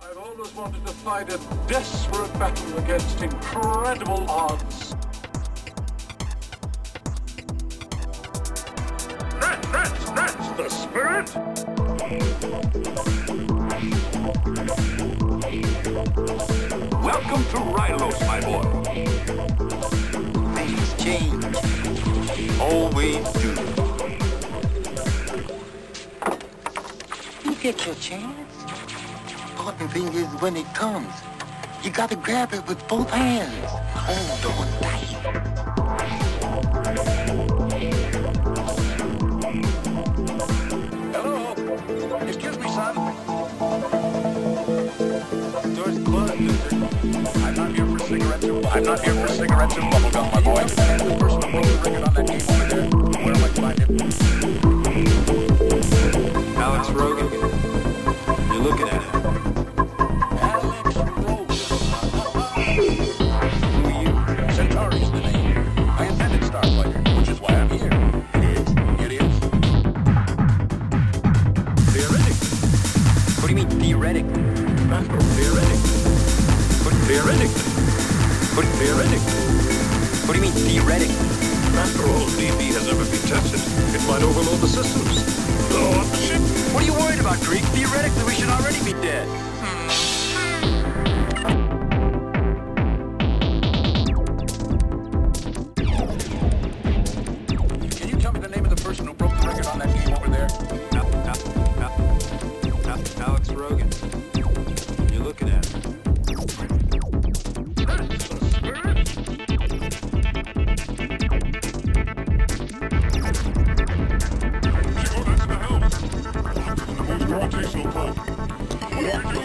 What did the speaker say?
I've always wanted to fight a desperate battle against incredible odds. That, that's, that's the spirit! Welcome to Rylos, my boy. Things change. Always do. You get your chance. Important thing is when it comes. You gotta grab it with both hands. Hold on tight. Hello? Excuse me, son. Door's closed. I'm not here for cigarettes and I'm not here for cigarettes and bubblegum, my boy. The person on that over there, where am I find? Alex Rogan. You're looking at theoretically? After all, theoretically. But theoretically. But theoretically. What do you mean, theoretically? After all, DB has ever been tested. It might overload the systems. Blow up the ship. What are you worried about, Grig? Theoretically, we should already be dead. Hmm. What